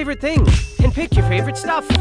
Favorite thing and pick your favorite stuff.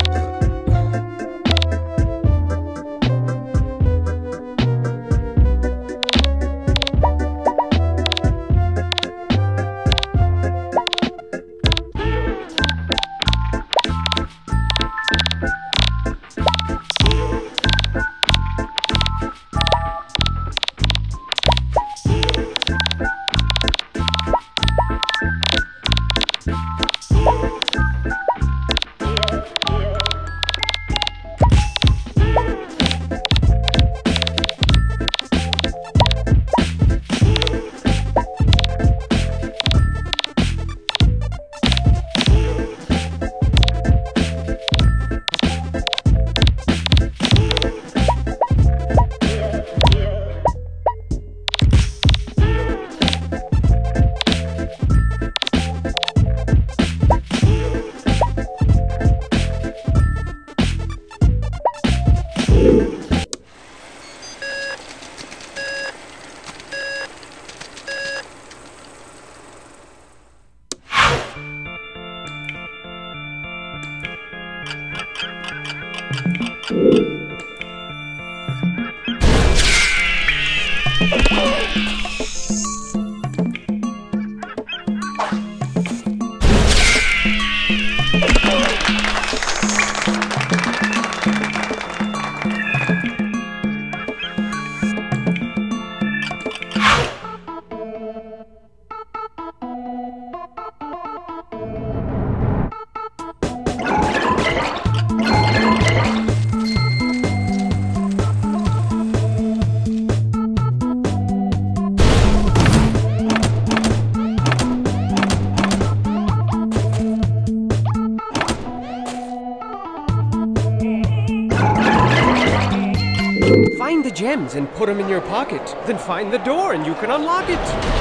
Gems and put them in your pocket. Then find the door and you can unlock it.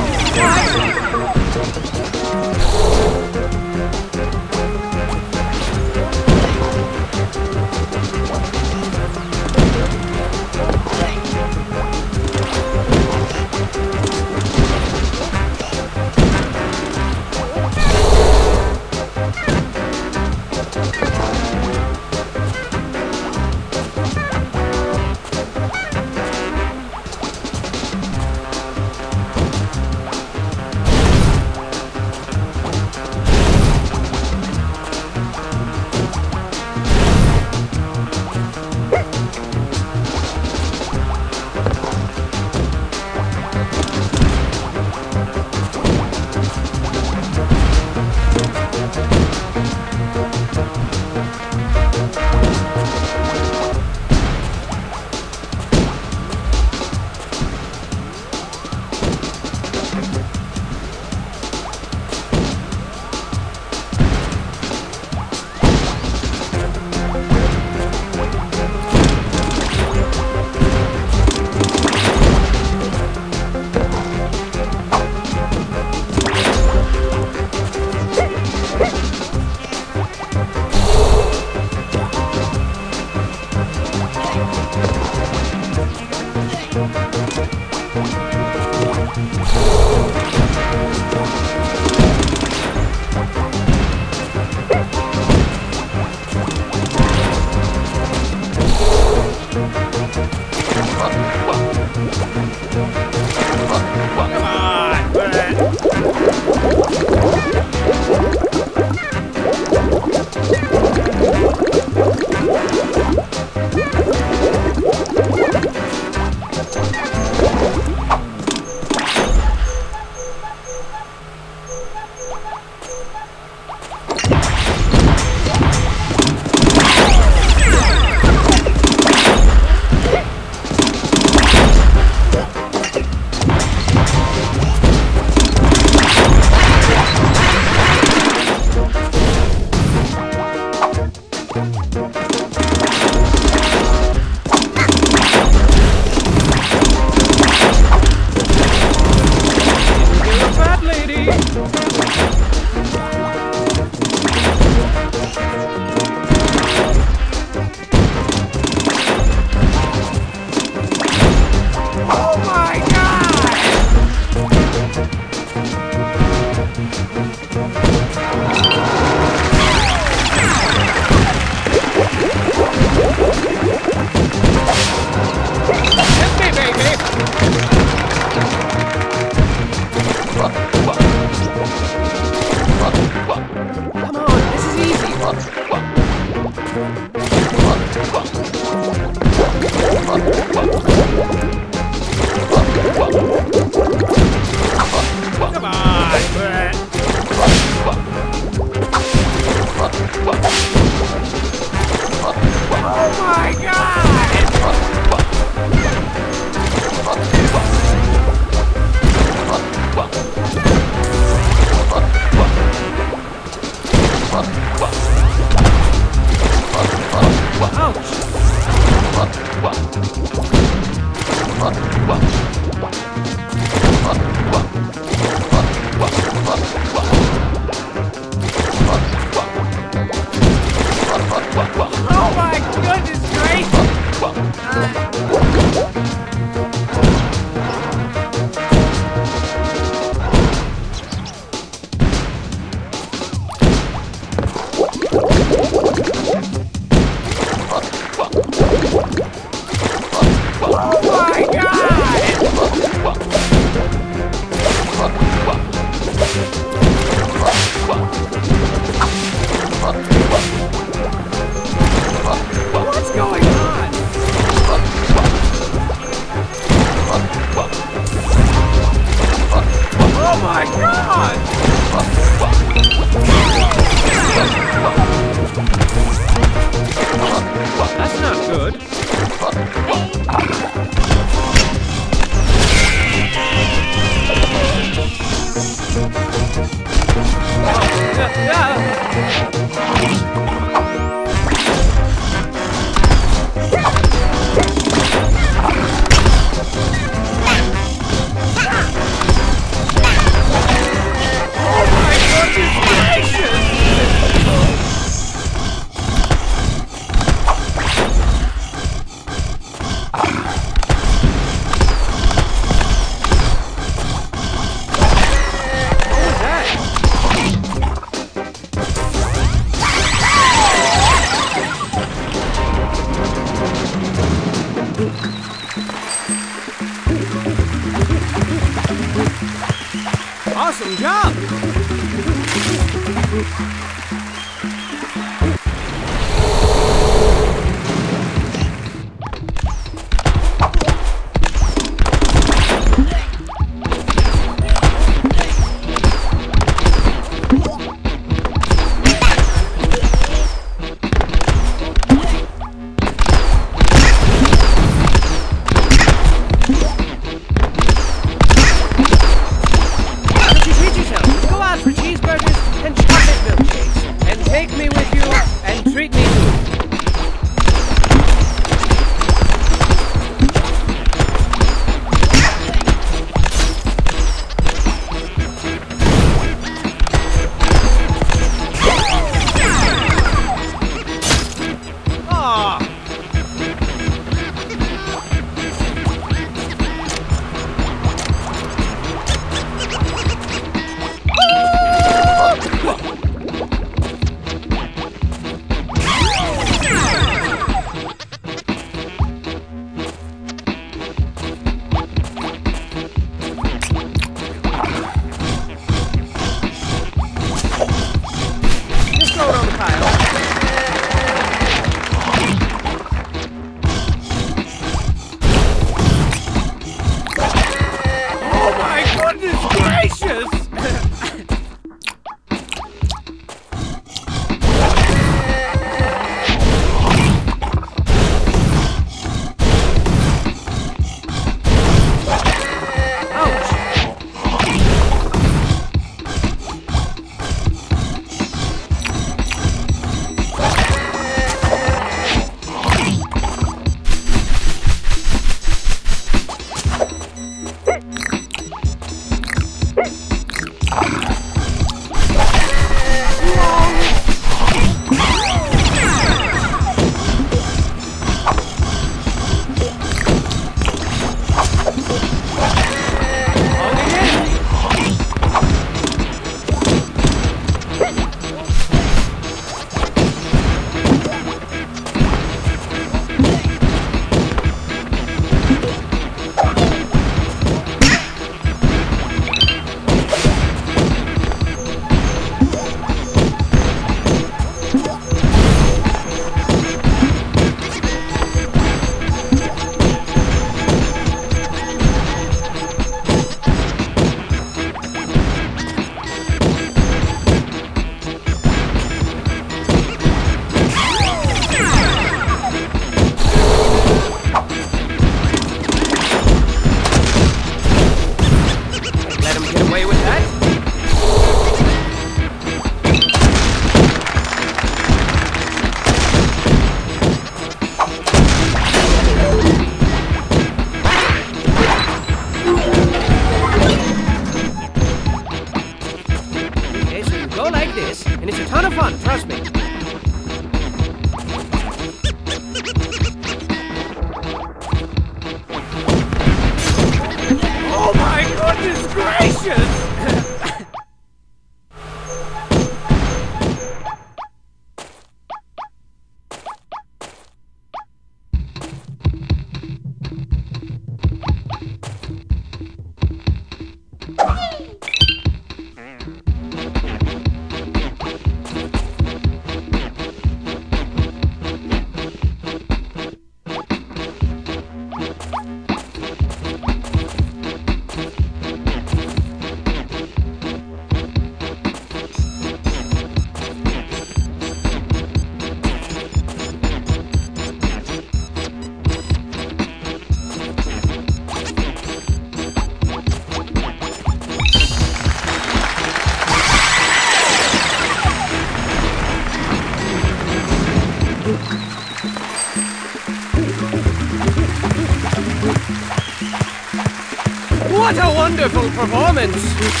Wonderful performance!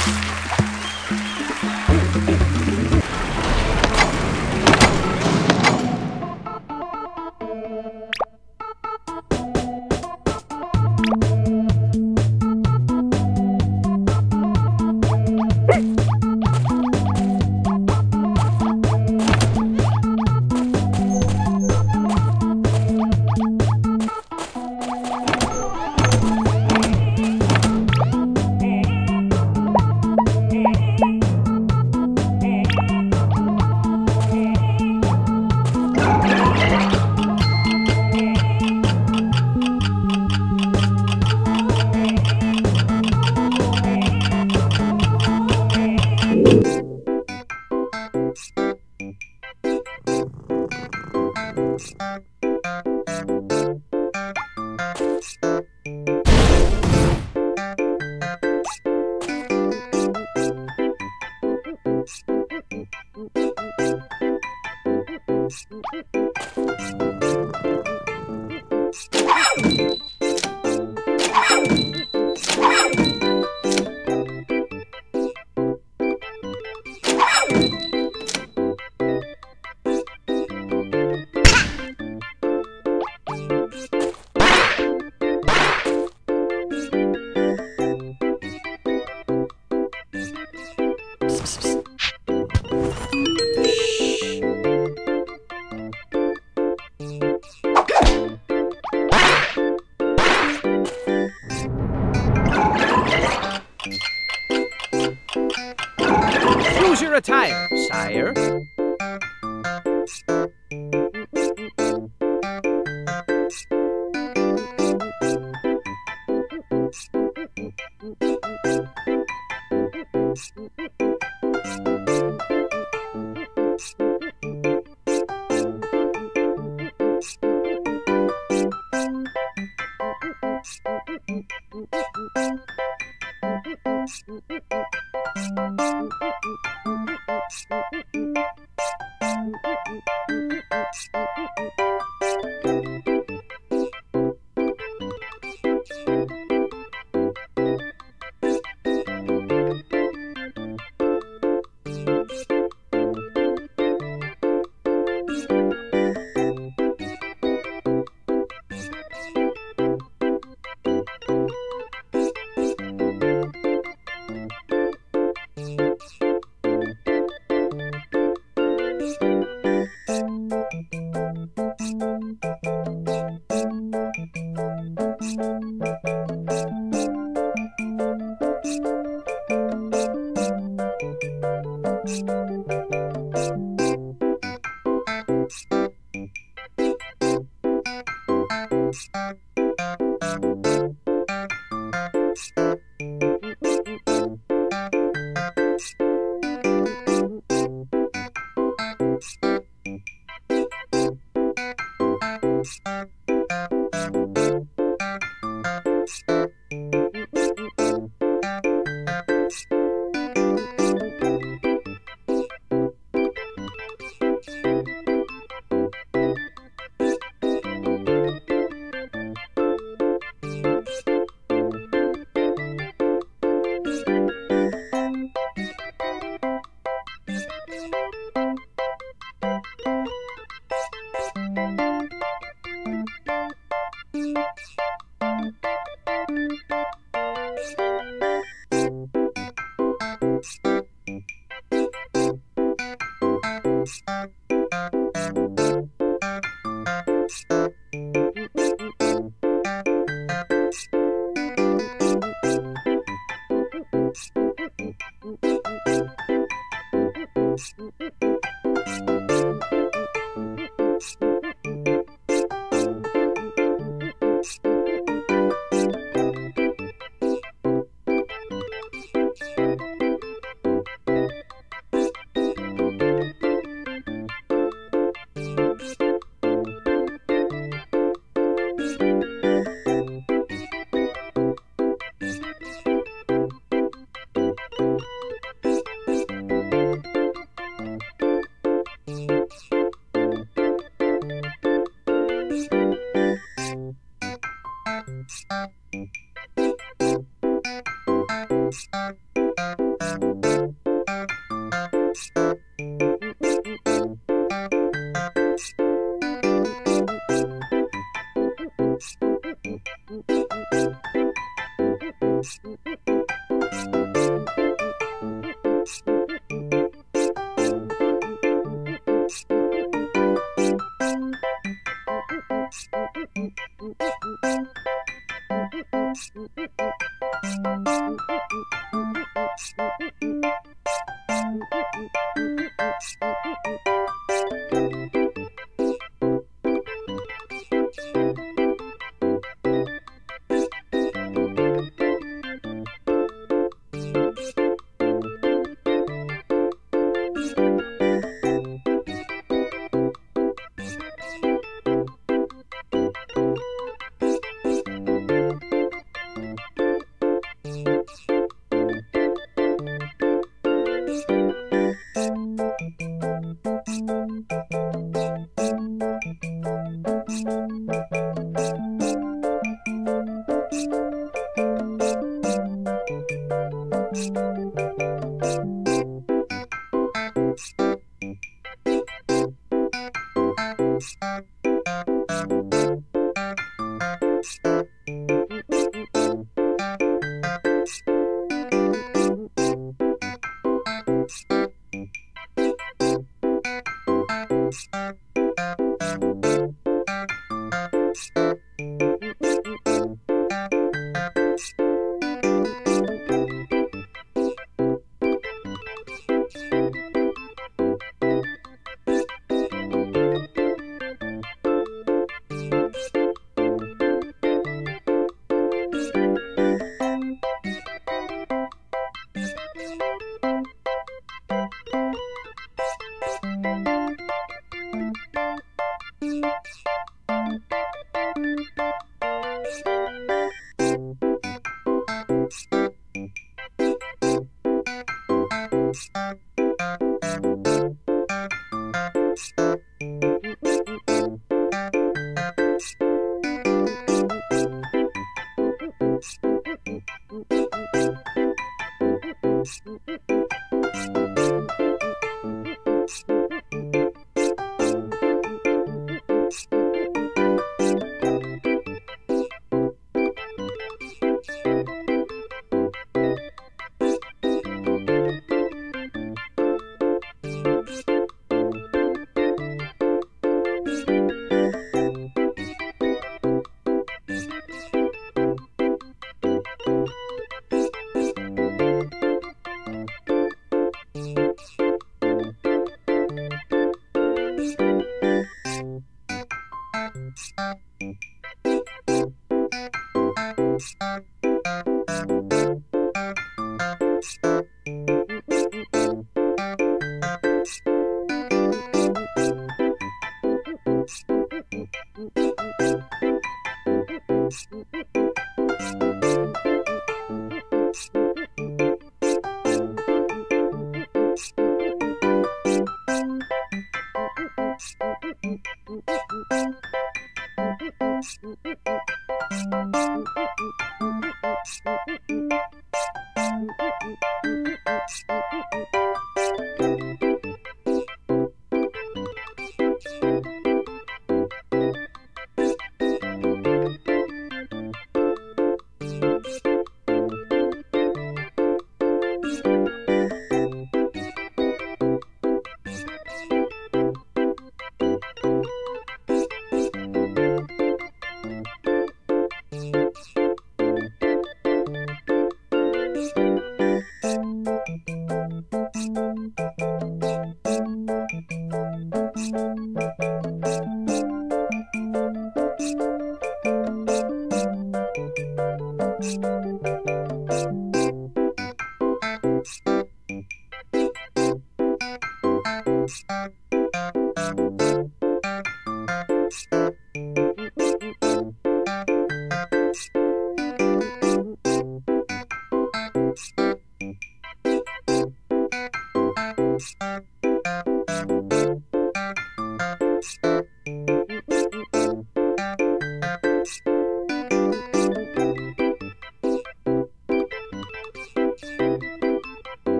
Thank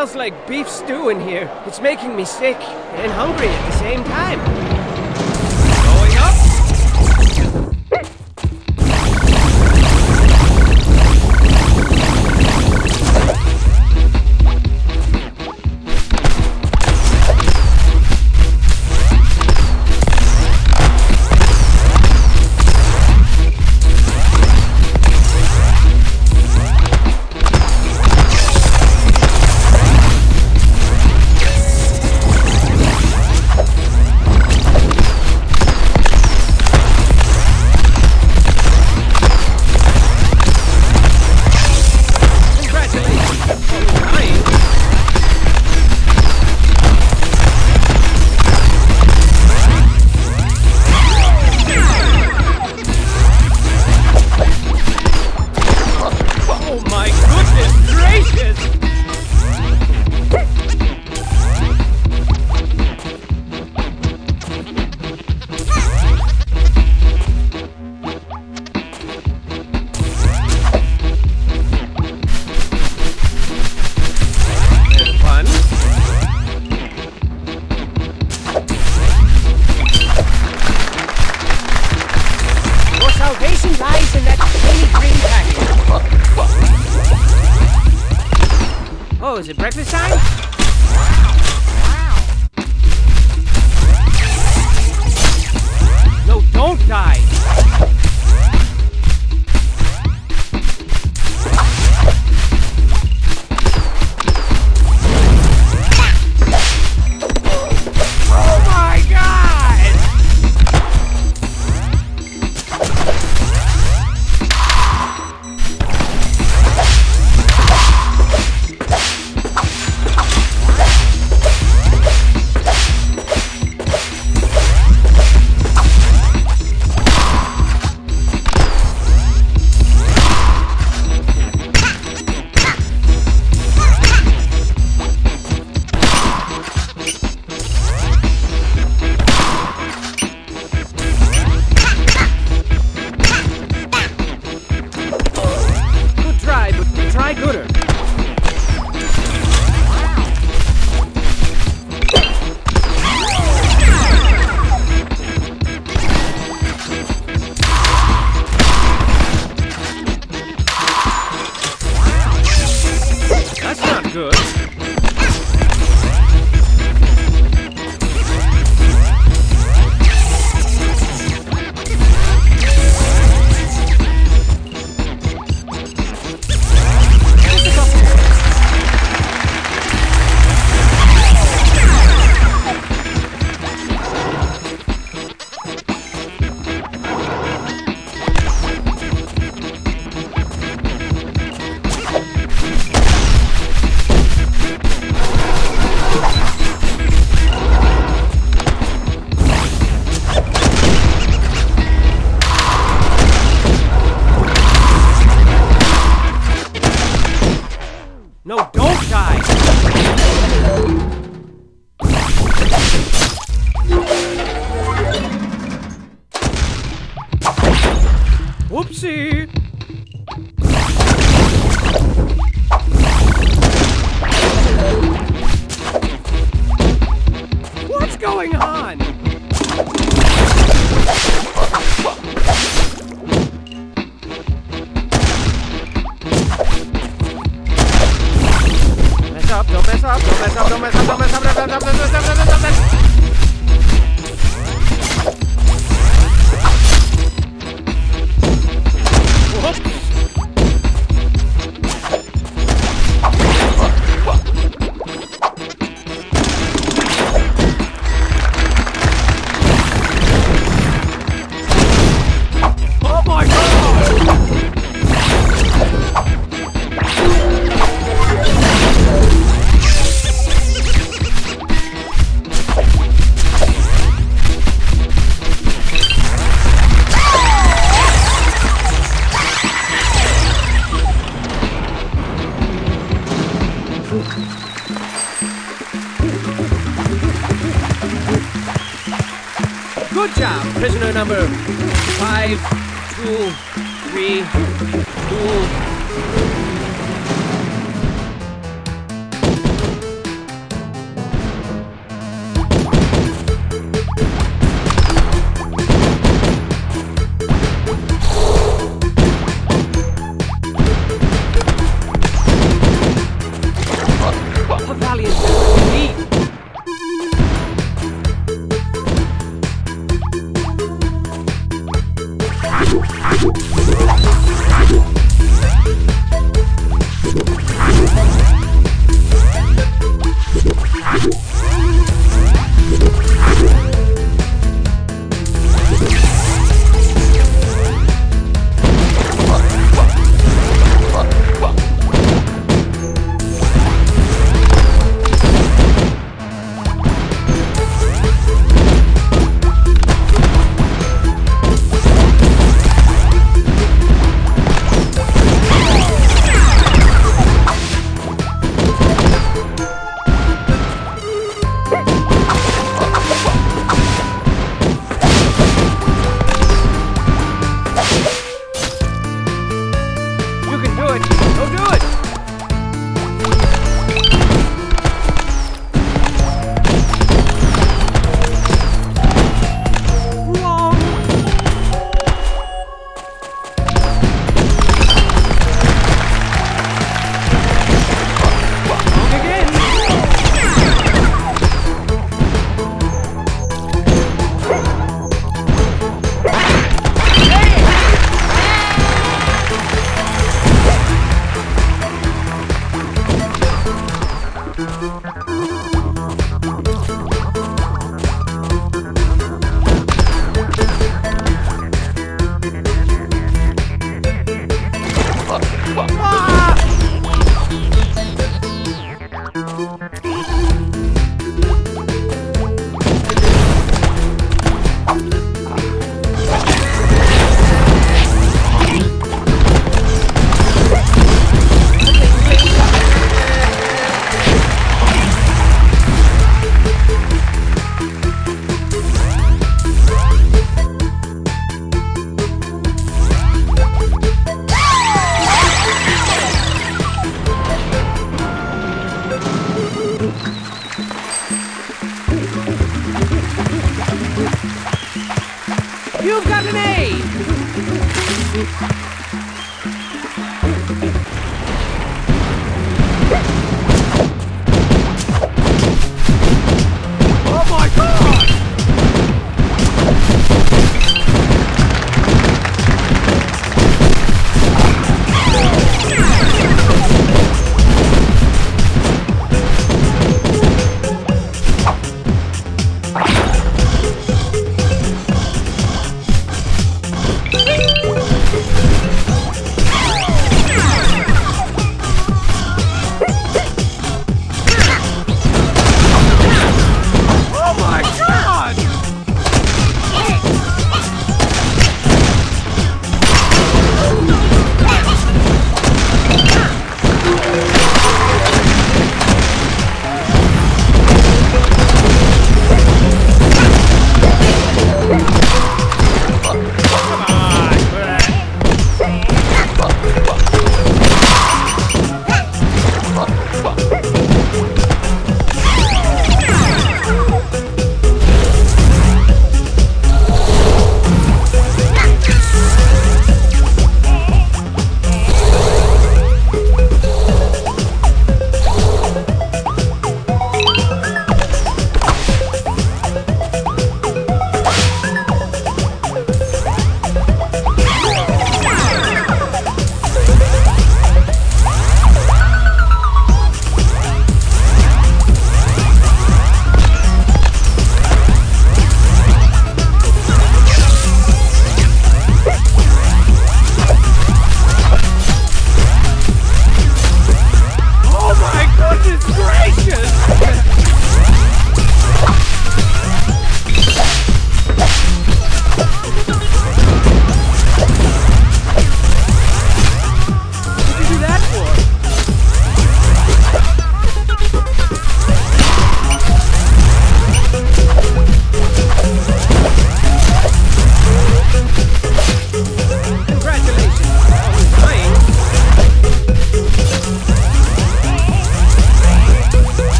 smells like beef stew in here. It's making me sick and hungry at the same time.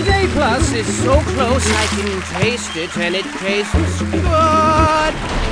That A plus is so close I can taste it, and it tastes good.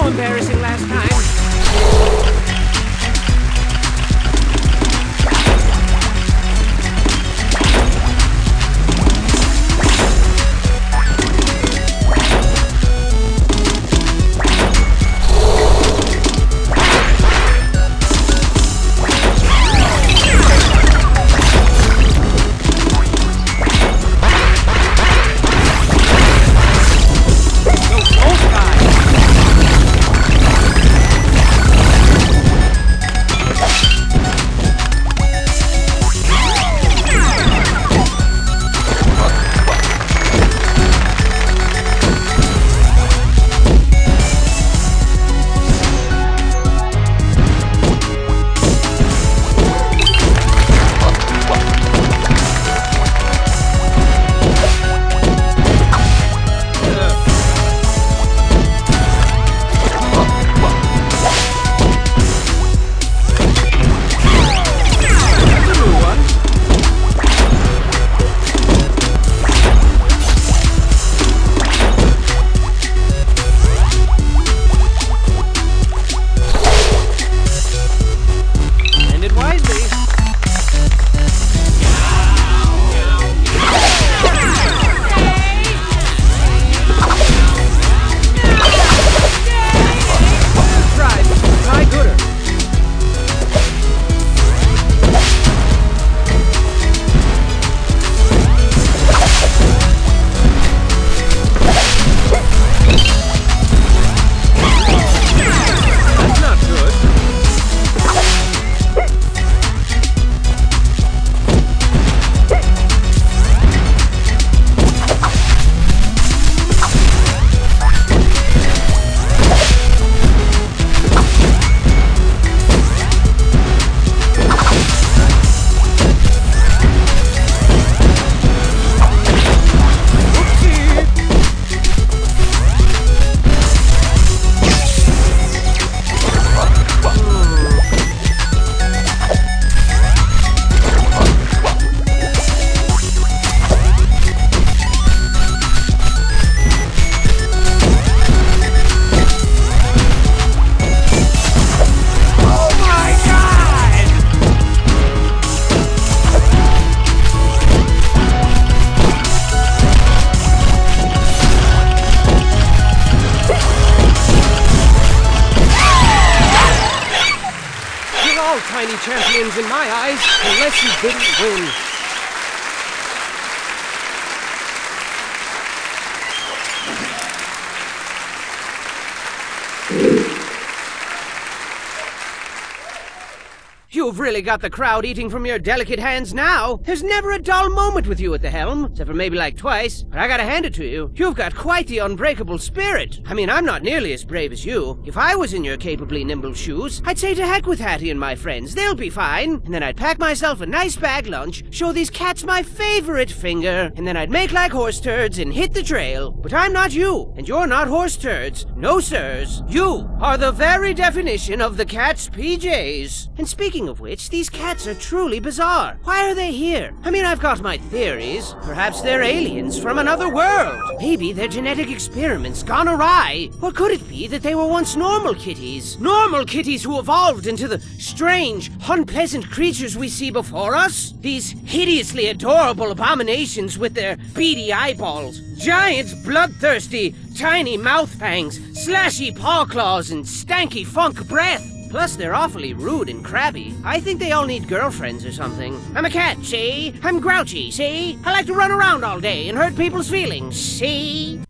So embarrassing You've really got the crowd eating from your delicate hands now. There's never a dull moment with you at the helm, except for maybe like twice. But I gotta hand it to you. You've got quite the unbreakable spirit. I mean, I'm not nearly as brave as you. If I was in your capably nimble shoes, I'd say to heck with Hatty and my friends. They'll be fine. And then I'd pack myself a nice bag lunch, show these cats my favorite finger, and then I'd make like horse turds and hit the trail. But I'm not you, and you're not horse turds. No, sirs. You are the very definition of the cat's PJs. And speaking of which, these cats are truly bizarre. Why are they here? I mean, I've got my theories. Perhaps they're aliens from another world. Maybe they're genetic experiments gone awry. Or could it be that they were once normal kitties? Normal kitties who evolved into the strange, unpleasant creatures we see before us? These hideously adorable abominations with their beady eyeballs, giant, bloodthirsty, tiny mouth fangs, slashy paw claws, and stanky funk breath. Plus, they're awfully rude and crabby. I think they all need girlfriends or something. I'm a cat, see? I'm grouchy, see? I like to run around all day and hurt people's feelings, see?